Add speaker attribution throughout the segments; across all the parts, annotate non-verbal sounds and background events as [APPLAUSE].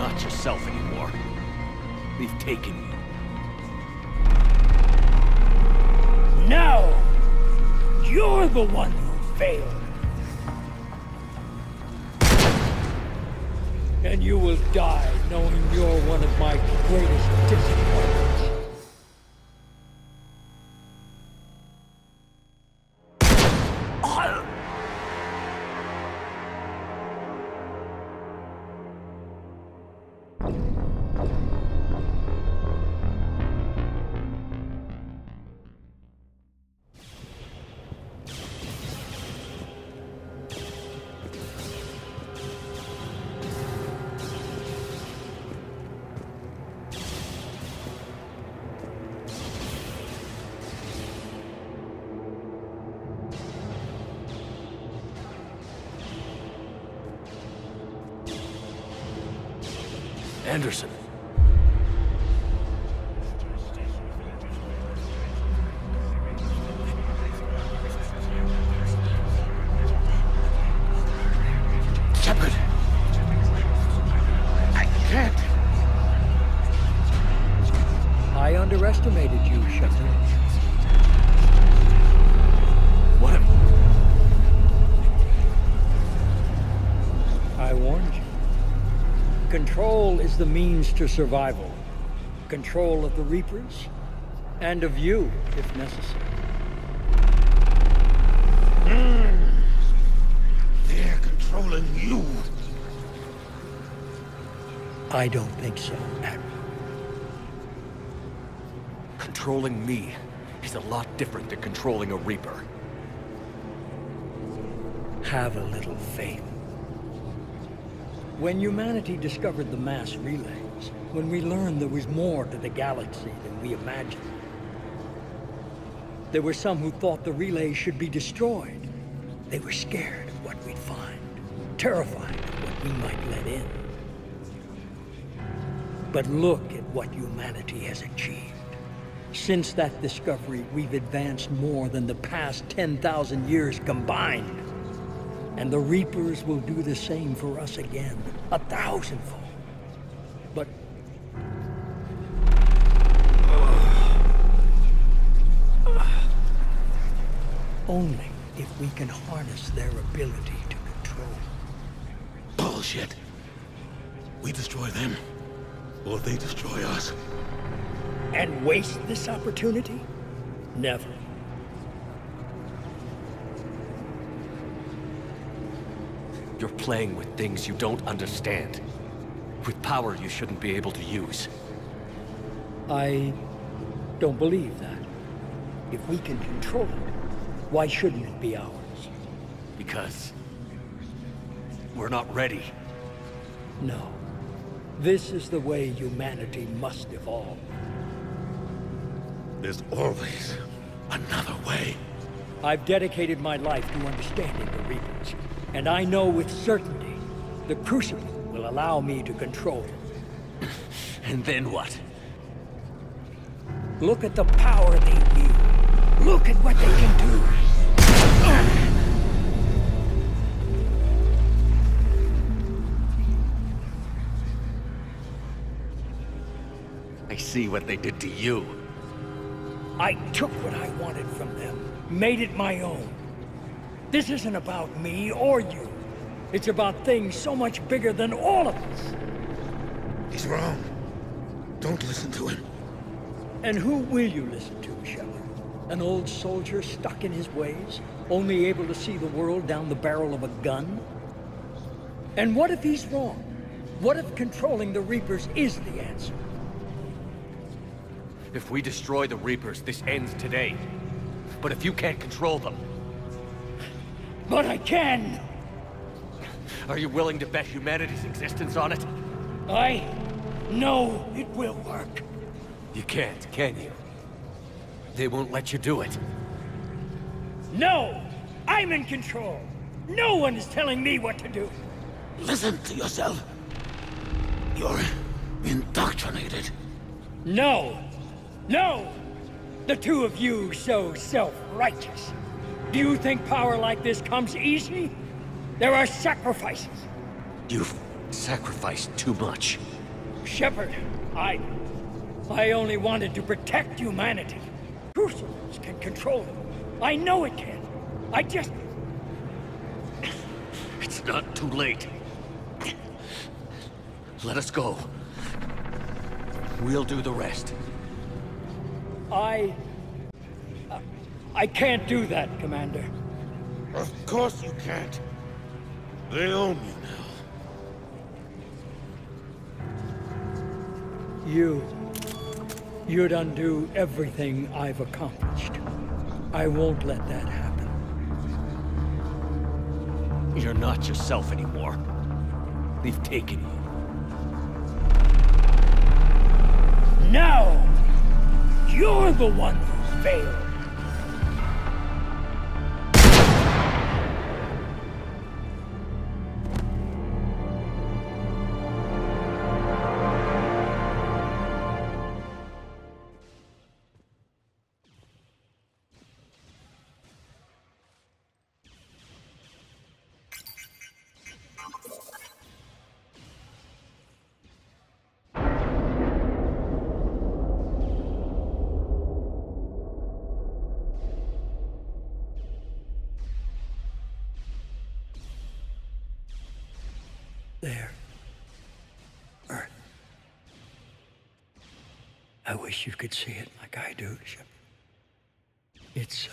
Speaker 1: not yourself anymore. We've taken you.
Speaker 2: Now, you're the one who failed. And you will die knowing you're one of my greatest disappointments.
Speaker 1: I
Speaker 2: underestimated you, Shepard.
Speaker 1: What am...
Speaker 2: I warned you. Control is the means to survival. Control of the Reapers, and of you, if necessary. Hmm.
Speaker 3: They're controlling you.
Speaker 2: I don't think so, Admiral.
Speaker 1: Controlling me is a lot different than controlling a Reaper.
Speaker 2: Have a little faith. When humanity discovered the mass relays, when we learned there was more to the galaxy than we imagined, there were some who thought the relays should be destroyed. They were scared of what we'd find, terrified of what we might let in. But look at what humanity has achieved. Since that discovery, we've advanced more than the past 10,000 years combined. And the Reapers will do the same for us again, a thousandfold. But only if we can harness their ability to control.
Speaker 3: Bullshit. We destroy them, or they destroy us.
Speaker 2: And waste this opportunity? Never.
Speaker 1: You're playing with things you don't understand. With power you shouldn't be able to use.
Speaker 2: I don't believe that. If we can control it, why shouldn't it be ours?
Speaker 1: Because... We're not ready.
Speaker 2: No. This is the way humanity must evolve.
Speaker 3: There's always another way.
Speaker 2: I've dedicated my life to understanding the Reapers, and I know with certainty the Crucible will allow me to control them. [LAUGHS]
Speaker 1: And then what?
Speaker 2: Look at the power they wield. Look at what they can do.
Speaker 1: I see what they did to you.
Speaker 2: I took what I wanted from them, made it my own. This isn't about me or you. It's about things so much bigger than all of us.
Speaker 3: He's wrong. Don't listen to him.
Speaker 2: And who will you listen to, Shepard? An old soldier stuck in his ways, only able to see the world down the barrel of a gun? And what if he's wrong? What if controlling the Reapers is the answer?
Speaker 1: If we destroy the Reapers, this ends today. But if you can't control them,
Speaker 2: But I can!
Speaker 1: are you willing to bet humanity's existence on it?
Speaker 2: I know it will work.
Speaker 1: You can't, can you? They won't let you do it.
Speaker 2: No! I'm in control! No one is telling me what to do!
Speaker 3: Listen to yourself. You're indoctrinated.
Speaker 2: No! No! The two of you so self-righteous. Do you think power like this comes easy? There are sacrifices.
Speaker 3: You've
Speaker 1: sacrificed too much.
Speaker 2: Shepard, I... I only wanted to protect humanity. Crucibles can control it. I know it can. I just...
Speaker 1: It's not too late. Let us go. We'll do the rest.
Speaker 2: I... I can't do that, Commander.
Speaker 3: Of course you can't. They own you now.
Speaker 2: You... You'd undo everything I've accomplished. I won't let that happen.
Speaker 1: You're not yourself anymore. They've taken you.
Speaker 2: Now, you're the one who's failed. I wish you could see it like I do. It's so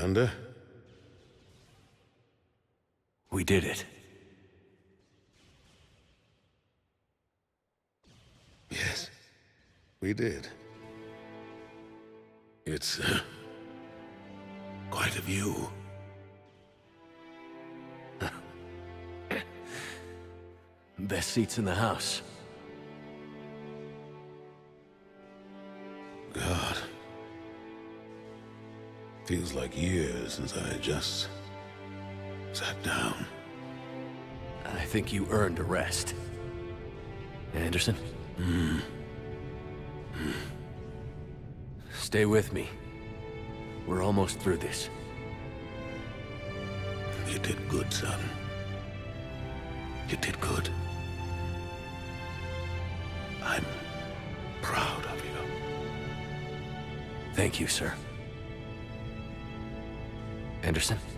Speaker 3: Commander?
Speaker 1: We did it.
Speaker 3: Yes, we did. It's uh, quite a view. [LAUGHS]
Speaker 1: Best seats in the house.
Speaker 3: Feels like years since I just sat down.
Speaker 1: I think you earned a rest. Anderson? Hmm. Stay with me. We're almost through this.
Speaker 3: You did good, son. You did good. I'm proud of you.
Speaker 1: Thank you, sir. Anderson?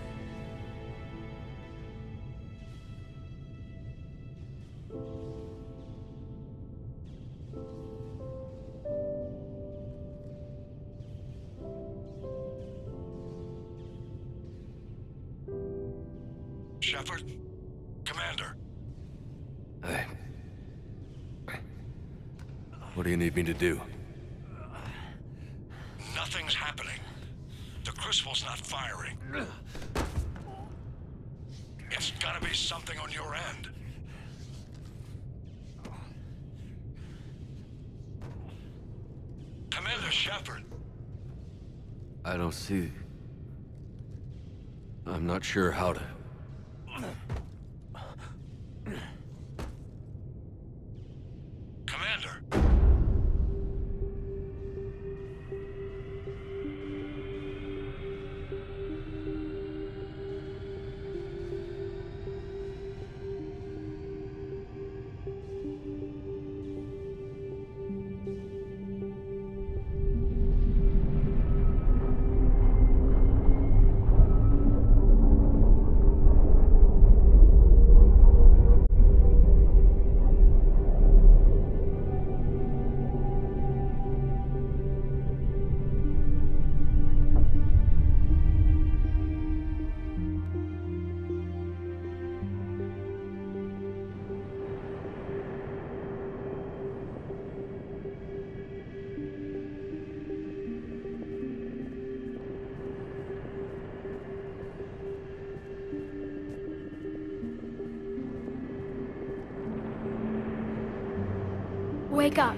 Speaker 4: Wake up.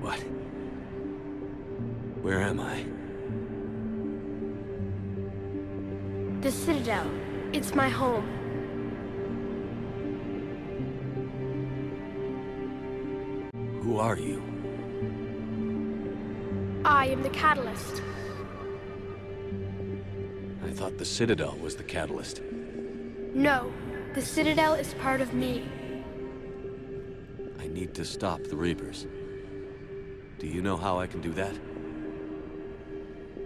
Speaker 1: What? Where am I?
Speaker 4: The Citadel. It's my home.
Speaker 1: Who are you?
Speaker 4: I am the Catalyst.
Speaker 1: I thought the Citadel was the catalyst.
Speaker 4: No, the Citadel is part of me.
Speaker 1: I need to stop the Reapers. Do you know how I can do that?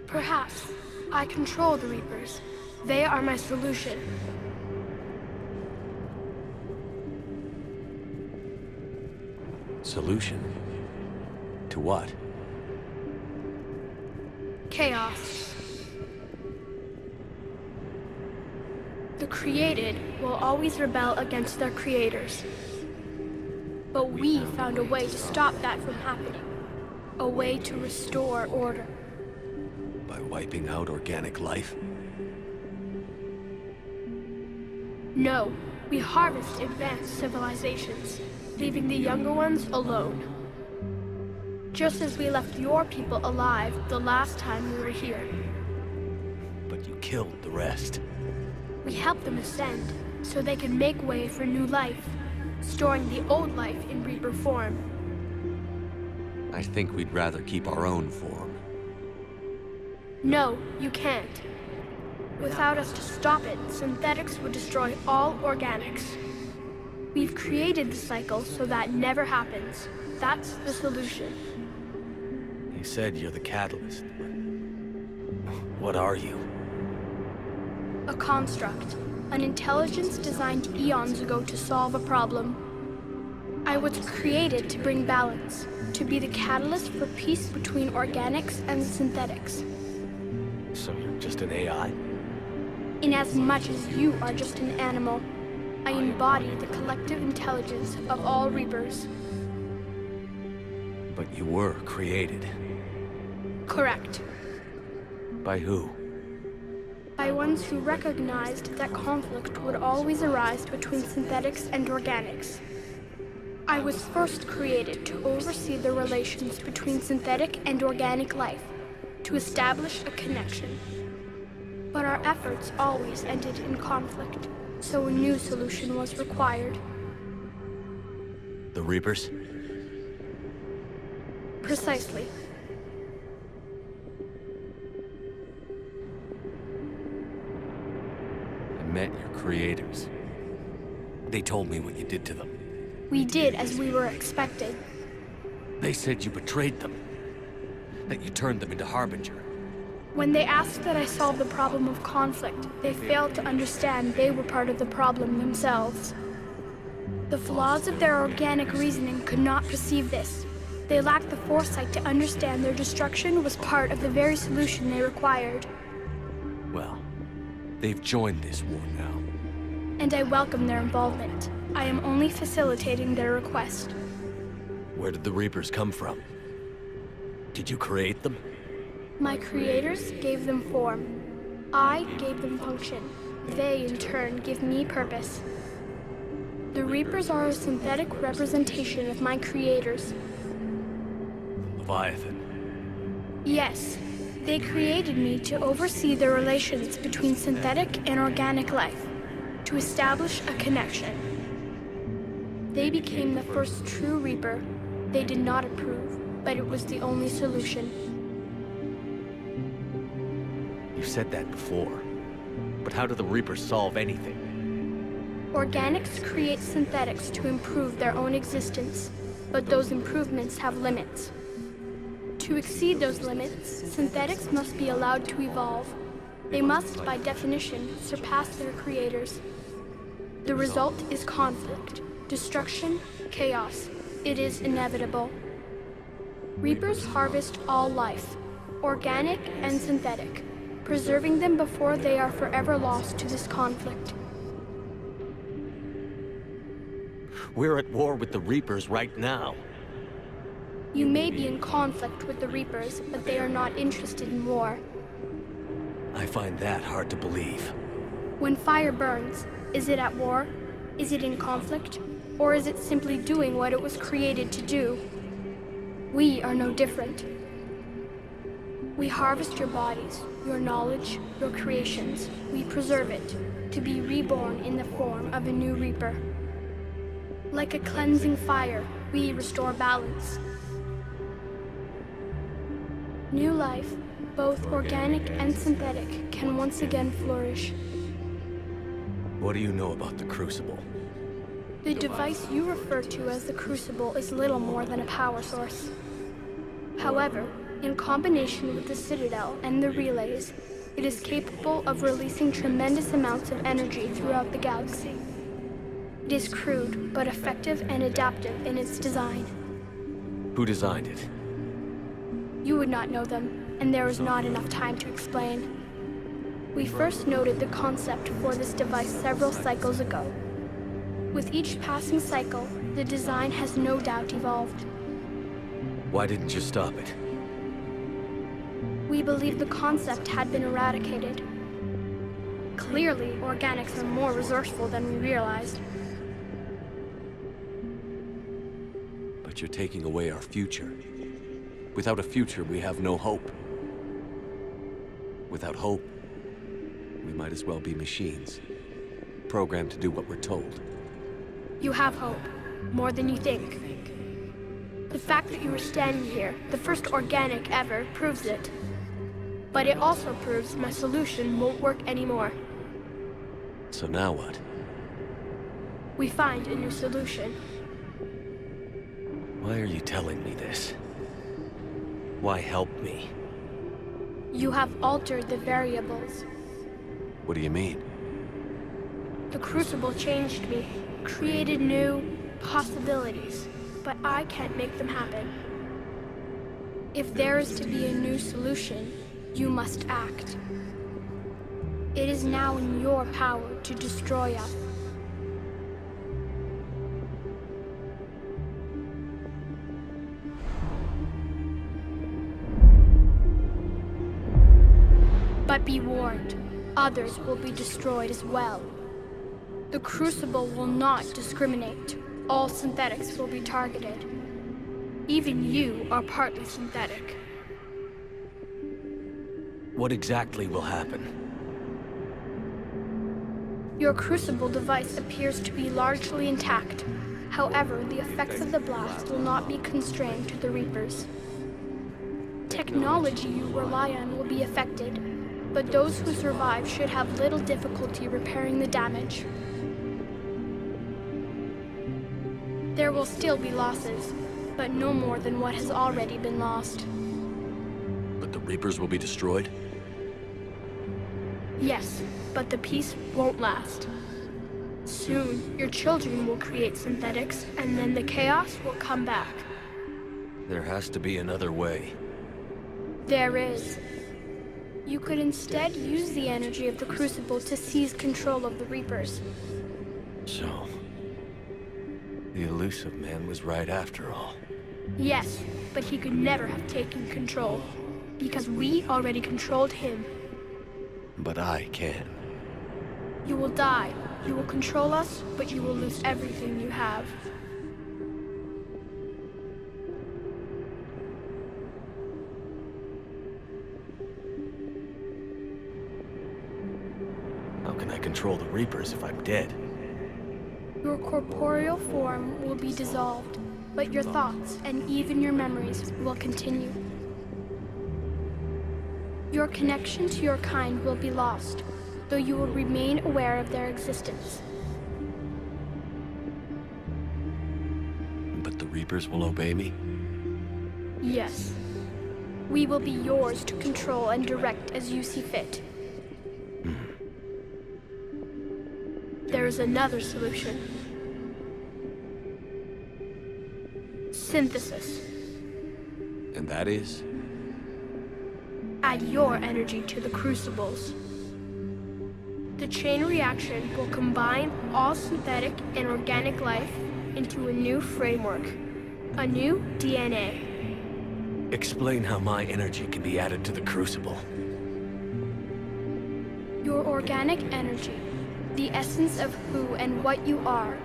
Speaker 4: Perhaps. I control the Reapers. They are my solution.
Speaker 1: Solution? To what?
Speaker 4: Chaos. Created will always rebel against their creators. But we found a way to stop that from happening. A way to restore order.
Speaker 1: By wiping out organic life?
Speaker 4: No, we harvest advanced civilizations, leaving the younger ones alone. Just as we left your people alive the last time we were here.
Speaker 1: But you killed the rest.
Speaker 4: We helped them ascend, so they could make way for new life, storing the old life in Reaper form.
Speaker 1: I think we'd rather keep our own form.
Speaker 4: No, you can't. Without us to stop it, synthetics would destroy all organics. We've created the cycle so that never happens. That's the solution.
Speaker 1: You said you're the catalyst, but... What are you?
Speaker 4: A construct. An intelligence designed eons ago to solve a problem. I was created to bring balance, to be the catalyst for peace between organics and synthetics.
Speaker 1: So you're just an AI?
Speaker 4: Inasmuch as you are just an animal, I embody the collective intelligence of all Reapers.
Speaker 1: But you were created.
Speaker 4: Correct.
Speaker 1: By who?
Speaker 4: Ones who recognized that conflict would always arise between synthetics and organics. I was first created to oversee the relations between synthetic and organic life, to establish a connection. But our efforts always ended in conflict, so a new solution was required.
Speaker 1: The Reapers?
Speaker 4: Precisely.
Speaker 1: I met your creators. They told me what you did to them.
Speaker 4: We did as we were expected.
Speaker 1: They said you betrayed them. That you turned them into Harbinger.
Speaker 4: When they asked that I solve the problem of conflict, they failed to understand they were part of the problem themselves. The flaws of their organic reasoning could not perceive this. They lacked the foresight to understand their destruction was part of the very solution they required.
Speaker 1: Well, they've joined this war now.
Speaker 4: And I welcome their involvement. I am only facilitating their request.
Speaker 1: Where did the Reapers come from? Did you create them?
Speaker 4: My creators gave them form. I gave them function. They, in turn, give me purpose. The Reapers are a synthetic representation of my creators.
Speaker 1: Leviathan.
Speaker 4: Yes, they created me to oversee the relations between synthetic and organic life, to establish a connection. They became the first true Reaper. They did not approve, but it was the only solution.
Speaker 1: You said that before. But how do the Reapers solve anything?
Speaker 4: Organics create synthetics to improve their own existence, but those improvements have limits. To exceed those limits, synthetics must be allowed to evolve. They must, by definition, surpass their creators. The result is conflict, destruction, chaos. It is inevitable. Reapers harvest all life, organic and synthetic, preserving them before they are forever lost to this conflict.
Speaker 1: We're at war with the Reapers right now.
Speaker 4: You may be in conflict with the Reapers, but they are not interested in war.
Speaker 1: I find that hard to believe.
Speaker 4: When fire burns, is it at war? Is it in conflict? Or is it simply doing what it was created to do? We are no different. We harvest your bodies, your knowledge, your creations. We preserve it, to be reborn in the form of a new Reaper. Like a cleansing fire, we restore balance. New life, both organic and synthetic, can once again flourish.
Speaker 1: What do you know about the Crucible?
Speaker 4: The device you refer to as the Crucible is little more than a power source. However, in combination with the Citadel and the relays, it is capable of releasing tremendous amounts of energy throughout the galaxy. It is crude, but effective and adaptive in its design.
Speaker 1: Who designed it?
Speaker 4: You would not know them, and there is not enough time to explain. We first noted the concept for this device several cycles ago. With each passing cycle, the design has no doubt evolved.
Speaker 1: Why didn't you stop it?
Speaker 4: We believe the concept had been eradicated. Clearly, organics are more resourceful than we realized.
Speaker 1: But you're taking away our future. Without a future, we have no hope. Without hope, we might as well be machines. Programmed to do what we're told.
Speaker 4: You have hope. More than you think. The fact that you are standing here, the first organic ever, proves it. But it also proves my solution won't work anymore.
Speaker 1: So now what?
Speaker 4: We find a new solution.
Speaker 1: Why are you telling me this? Why help me?
Speaker 4: You have altered the variables.
Speaker 1: What do you mean?
Speaker 4: The Crucible changed me, created new possibilities, but I can't make them happen. If there is to be a new solution, you must act. It is now in your power to destroy us. Others will be destroyed as well. The Crucible will not discriminate. All synthetics will be targeted. Even you are partly synthetic.
Speaker 1: What exactly will happen?
Speaker 4: Your Crucible device appears to be largely intact. However, the effects of the blast will not be constrained to the Reapers. Technology you rely on will be affected, but those who survive should have little difficulty repairing the damage. There will still be losses, but no more than what has already been lost.
Speaker 1: But the Reapers will be destroyed?
Speaker 4: Yes, but the peace won't last. Soon, your children will create synthetics, and then the chaos will come back.
Speaker 1: There has to be another way.
Speaker 4: There is. You could instead use the energy of the Crucible to seize control of the Reapers.
Speaker 1: So... The Illusive Man was right after all.
Speaker 4: Yes, but he could never have taken control. Because we already controlled him.
Speaker 1: But I can.
Speaker 4: You will die. You will control us, but you will lose everything you have.
Speaker 1: Reapers if I'm dead?
Speaker 4: Your corporeal form will be dissolved, but your thoughts and even your memories will continue. Your connection to your kind will be lost, though you will remain aware of their existence.
Speaker 1: But the Reapers will obey me?
Speaker 4: Yes. We will be yours to control and direct as you see fit. Is another solution. Synthesis.
Speaker 1: And that is?
Speaker 4: Add your energy to the crucibles. The chain reaction will combine all synthetic and organic life into a new framework, a new DNA.
Speaker 1: Explain how my energy can be added to the Crucible.
Speaker 4: Your organic energy The essence of who and what you are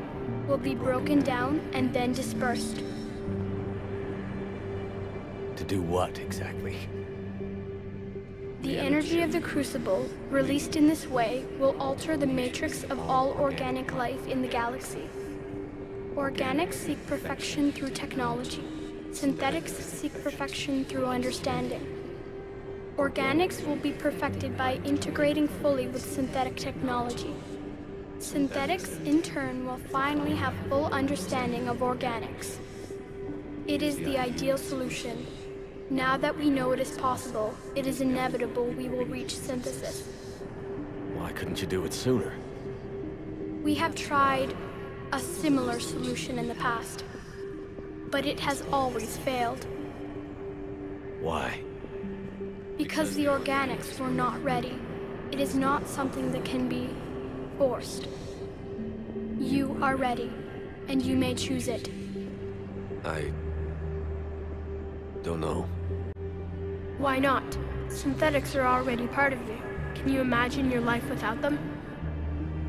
Speaker 4: will be broken down and then dispersed.
Speaker 1: To do what, exactly?
Speaker 4: The energy of the Crucible, released in this way, will alter the matrix of all organic life in the galaxy. Organics seek perfection through technology. Synthetics seek perfection through understanding. Organics will be perfected by integrating fully with synthetic technology. Synthetics, in turn, will finally have full understanding of organics. It is the ideal solution. Now that we know it is possible, it is inevitable we will reach synthesis.
Speaker 1: Why couldn't you do it sooner?
Speaker 4: We have tried a similar solution in the past, but it has always failed.
Speaker 1: Why?
Speaker 4: Because the organics were not ready. It is not something that can be forced. You are ready, and you may choose it.
Speaker 1: I... don't know.
Speaker 4: Why not? Synthetics are already part of you. Can you imagine your life without them?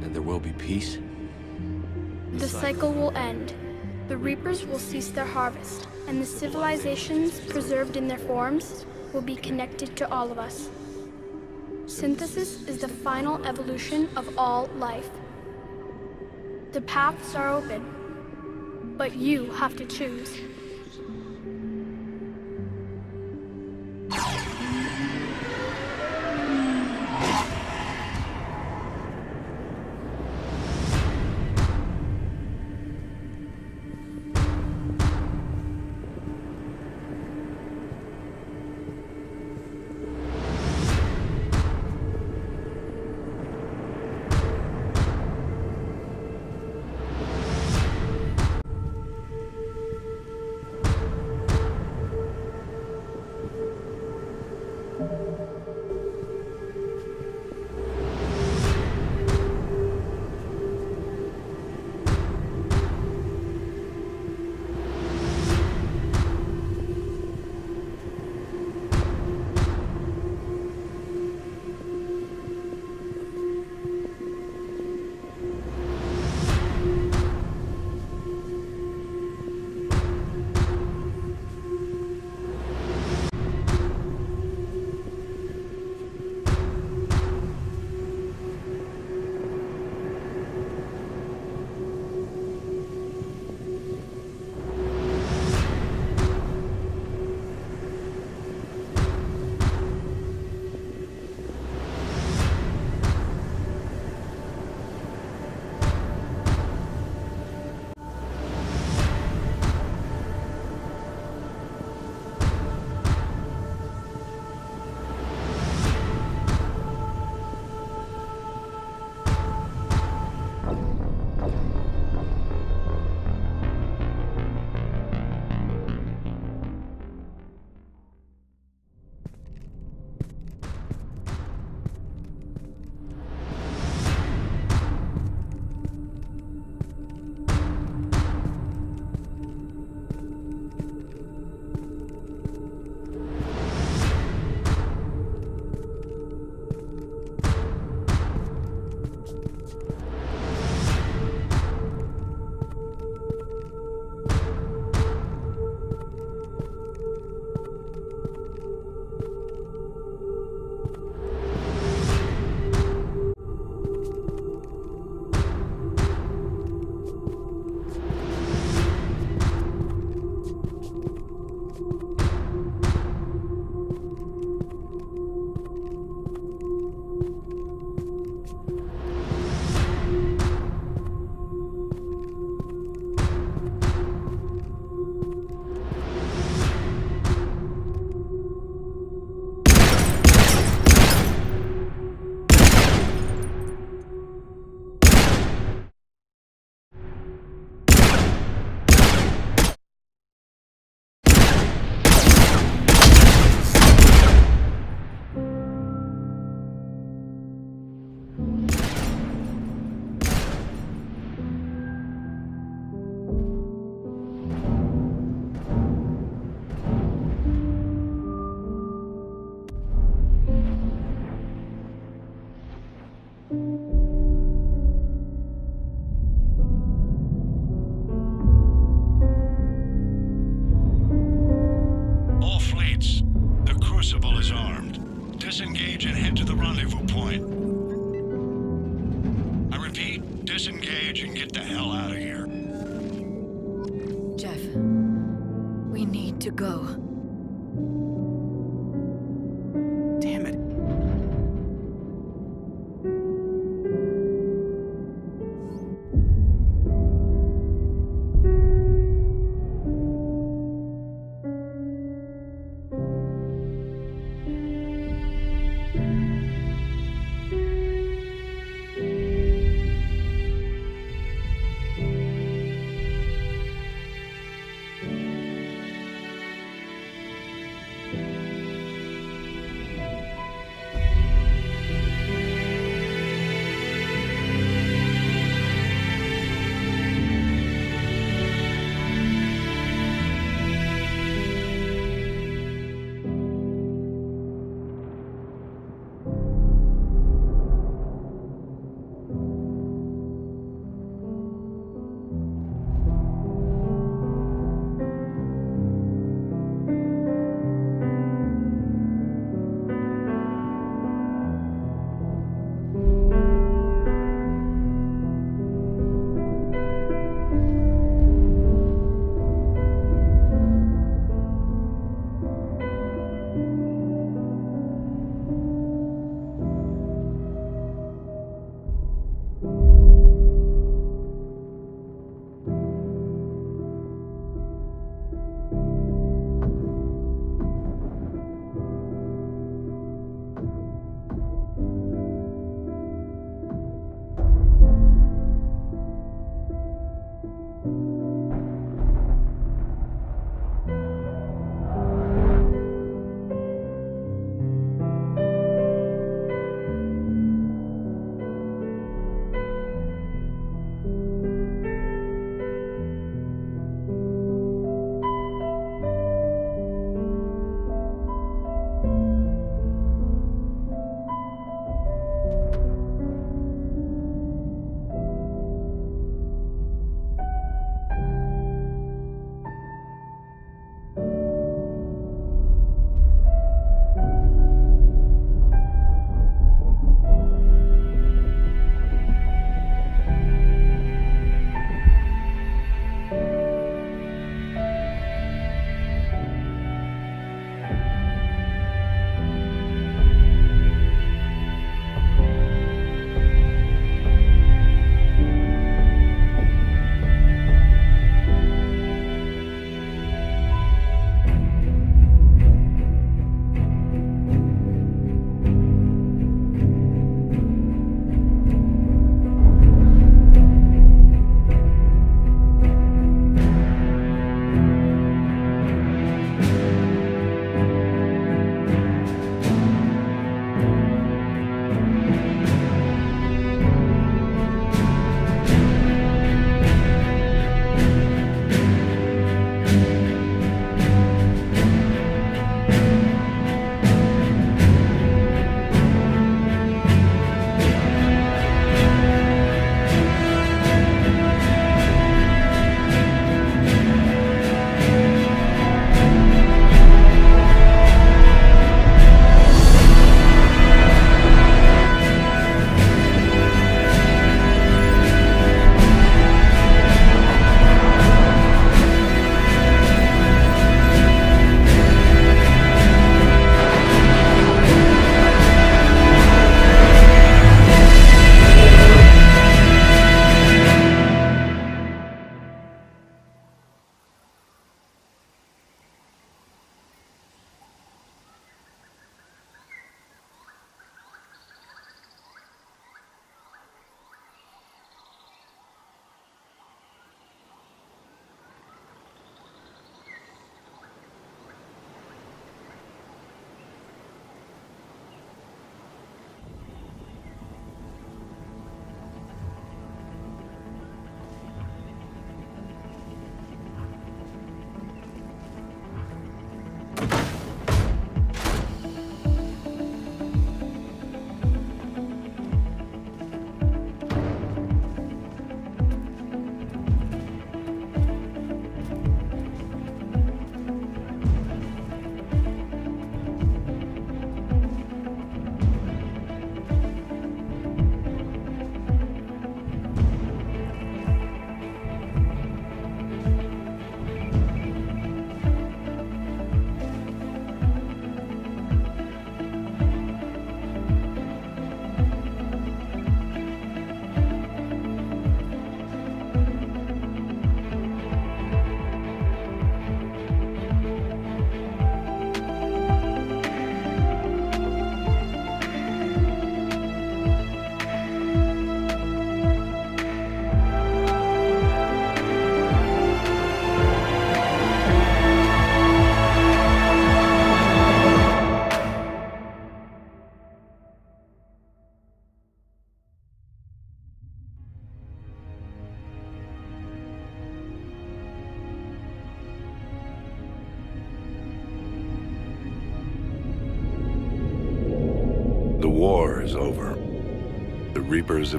Speaker 1: And there will be peace?
Speaker 4: The cycle will end. The reapers will cease their harvest, and the civilizations preserved in their forms will be connected to all of us. Synthesis is the final evolution of all life. The paths are open, but you have to choose.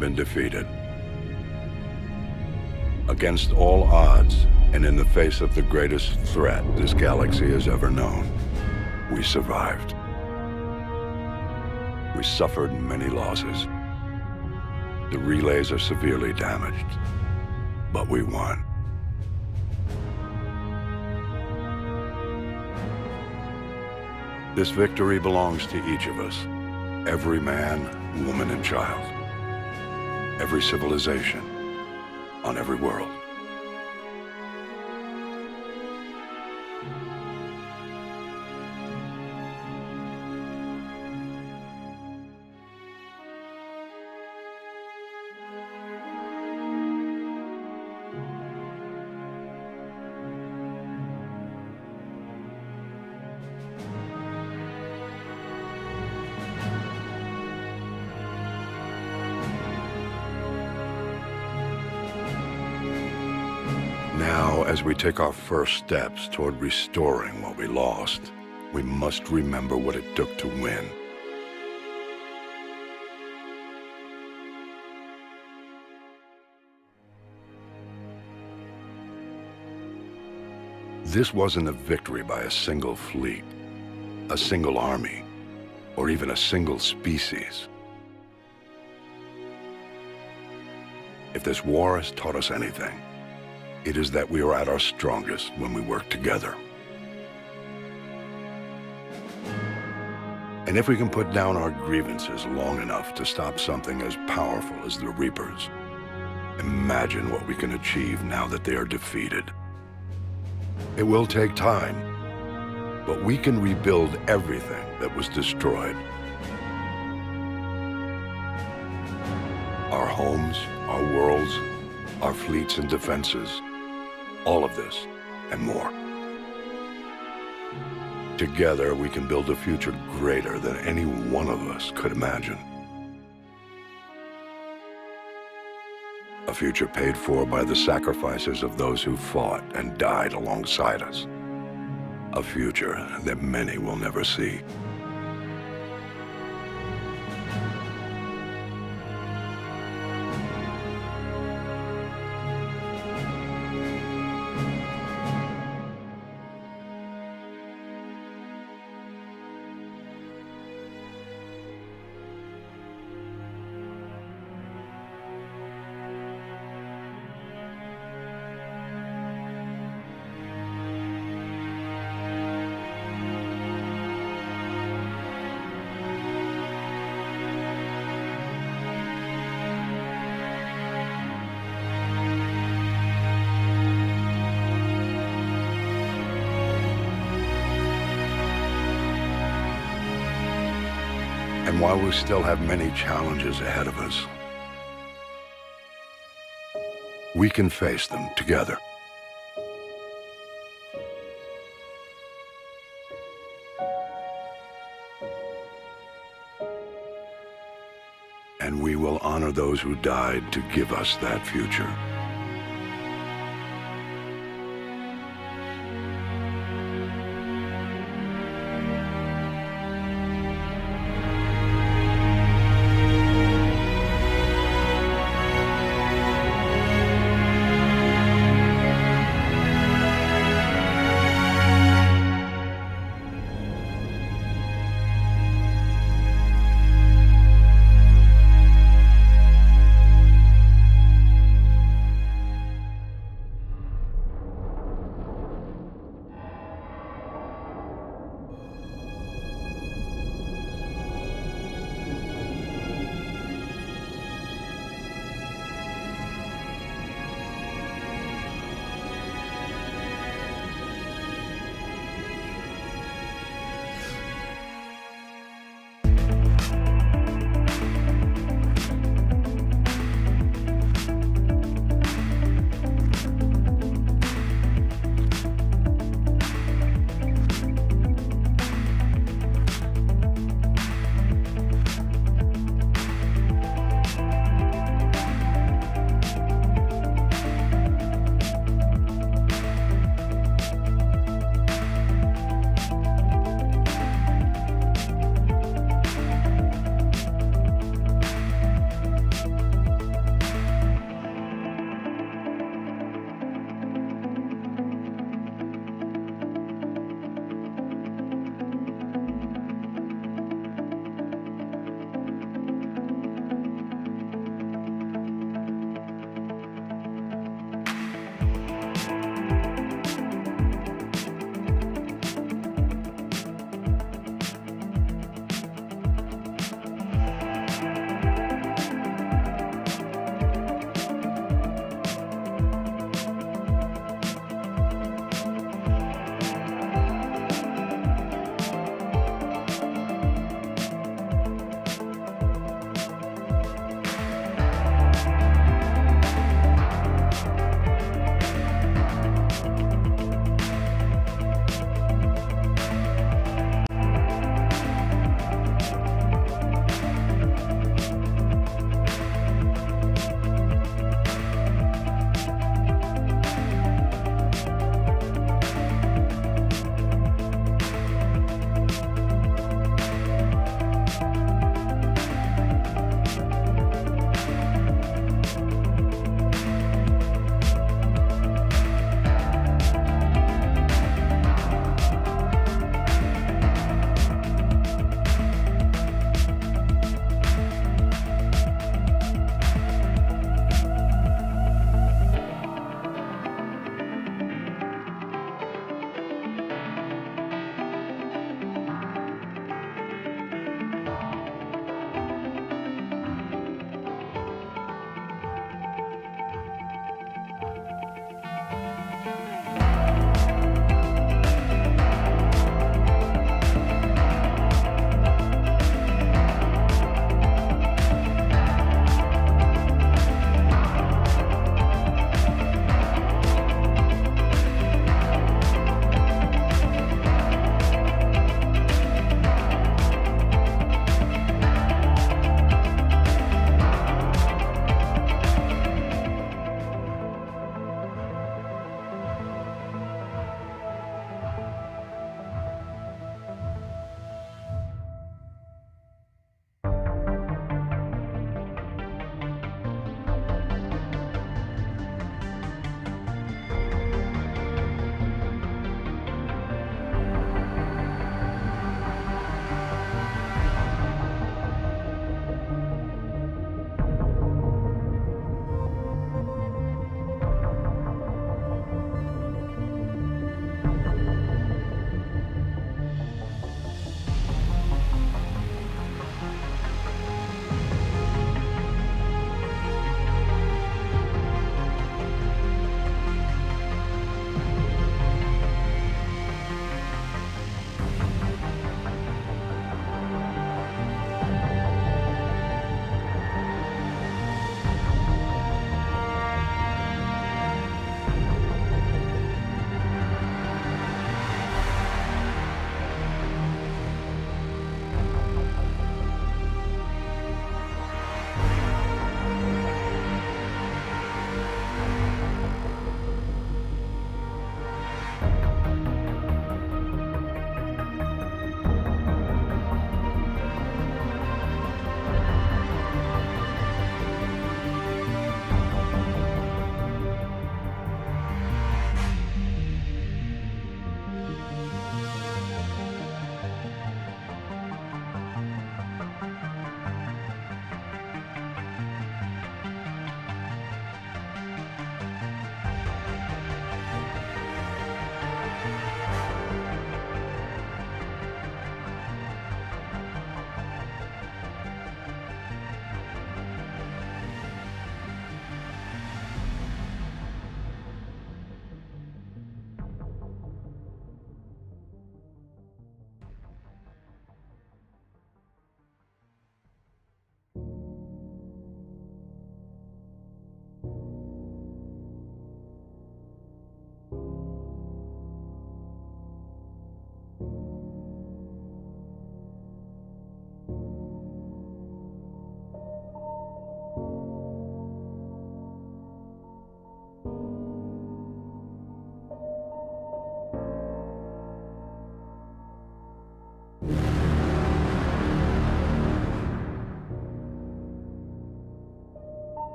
Speaker 5: Been defeated. Against all odds, and in the face of the greatest threat this galaxy has ever known, we survived. We suffered many losses. The relays are severely damaged, but we won. This victory belongs to each of us. Every man, woman, and child. Every civilization. On every world. As we take our first steps toward restoring what we lost, we must remember what it took to win. This wasn't a victory by a single fleet, a single army, or even a single species. If this war has taught us anything, it is that we are at our strongest when we work together. And if we can put down our grievances long enough to stop something as powerful as the Reapers, imagine what we can achieve now that they are defeated. It will take time, but we can rebuild everything that was destroyed. Our homes, our worlds, our fleets and defenses. All of this and more. Together, we can build a future greater than any one of us could imagine. A future paid for by the sacrifices of those who fought and died alongside us. A future that many will never see. We still have many challenges ahead of us, we can face them together. And we will honor those who died to give us that future.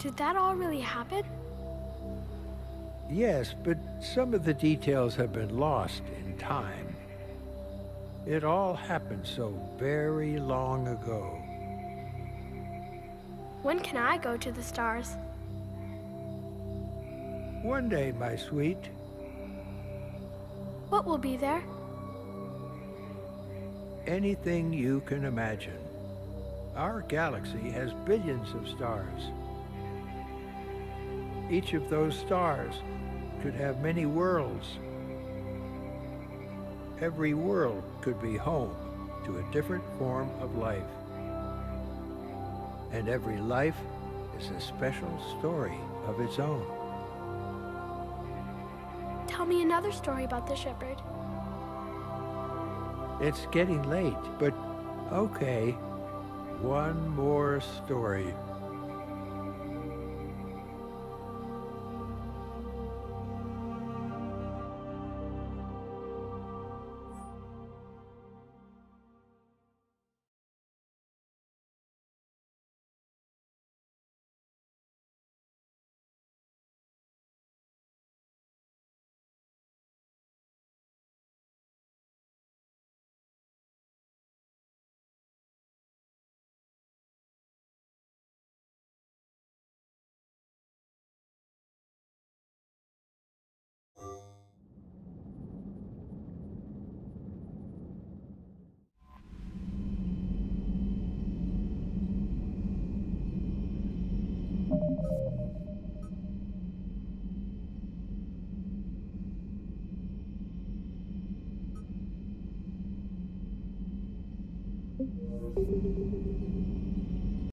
Speaker 4: Did that all really happen?
Speaker 6: Yes, but some of the details have been lost in time. It all happened so very long ago.
Speaker 4: When can I go to the stars?
Speaker 6: One day, my sweet.
Speaker 4: What will be there?
Speaker 6: Anything you can imagine. Our galaxy has billions of stars. Each of those stars could have many worlds. Every world could be home to a different form of life. And every life is a special story of its own.
Speaker 4: Tell me another story about the Shepard.
Speaker 6: It's getting late, but okay. One more story.